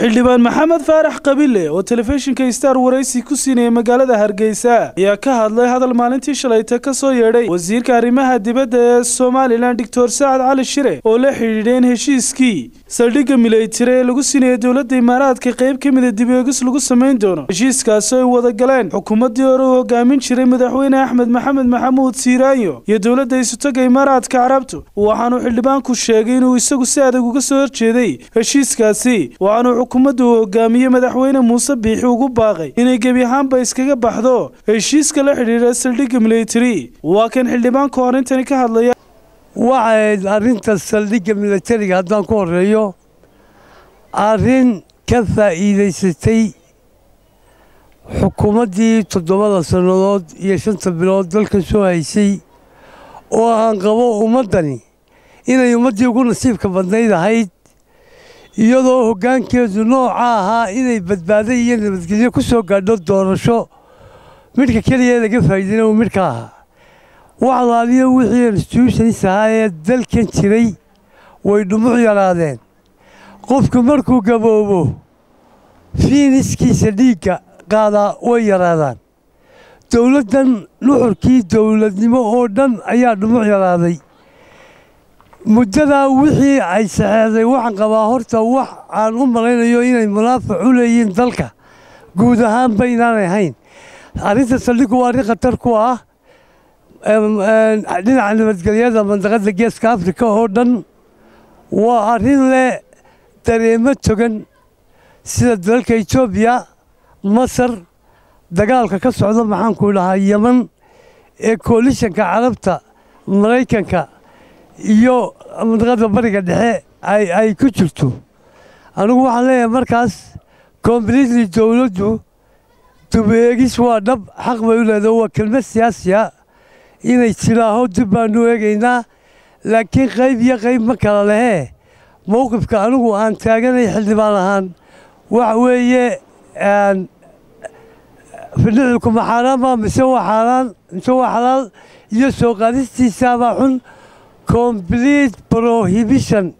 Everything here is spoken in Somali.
xildhibaan maxamed faarax qabile oo telefishinka star waraysi ku siinayay magaalada hargeysa ayaa ka hadlay hadal maalintii shalayta ka soo yeedhay wasiirka arrimaha dibadda ee somalilan doctor sacad cali shire oo la xidhiidhay in heshiiskii. Saldhigga milaytire ee lagu siinaya dowladda imaaraadka qayb ka mida dib-eegis lagu samayn doono. Heshiiskaasi ay wada galeen xukuumaddii hore u hogaamin jiray madaxweyne axmed maxamed maxamuud siiraanyo iyo dowladda isutaga imaaraadka carabtu. Waxaanuu xildhibaanku sheegay inuu isagu si adag uga soo horjeeday heshiiskaasi uu hogaamiyey madaxweyne muuse biixi ugu baaqay inay gebi ahaanba iskaga baxdo heshiiska la xidhiidha saldhigga milatari waa kan xildhibaanku horintani ka hadlaya waxayd arrinta saldhigga milatariga haddaan ku horeeyo arrin ka faa'iidaysatay xukuumaddii toddobada sannadood iyo shanta bilood dalkan soo haysay oo aan qabo ummaddani inay ummaddii ugu nasiibka badnayd ahayd iyadoo hoggaankeedu nooca ahaa inay badbaado iyo nabadgelyo ku soo gaadho doorasho midhka keliya laga faa'iidayna uu midhka ahaa. Waxlaaliyo wixii instituushans ahaa ee dalkan jiray way dhumuc yaraadeen. Qofku markuu gaboobo fiiniskiisa dhiigga qaadaa way yaraadaan. Dowladdan nuxurkii dowladnimo oo dhan ayaa dhumuc yaraaday muddadaa wixii ay saxeexday waxaan qabaa horta wax aan u malaynayo inay munaafac u leeyihiin dalka. Guud ahaanba inaanay ahayn arrinta saldhiggu waa arrin khatar ku ah dhinaca nabadgelyada mandaqadda geeska afrika oo dhan waa arrin leh dareemo togan sida dalalka etoobiya masar dagaalka ka socda maxaanku dhahaa yeman ee koolishanka carabta maraykanka iyo mandaqadda bariga dhexe ay ku jirto. Anigu waxaan leeyahay markaas komblitli dowladdu dubeegis waa dhab xaq bay u leedahay waa kelmad siyaasiya. Inay tidhaaho dib baanu eegaynaa. Laakiin qayb iyo qayb ma kala lehee mowqifka anigu aan taaganay xildhibaan ahaan waxa weeye fidhicilku ma xaaraanba mise waa xaaraan mise waa xalaal? Iyo soo qaadistiisaabaa xun complete prohibition